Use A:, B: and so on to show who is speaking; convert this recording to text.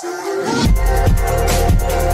A: Do you love me?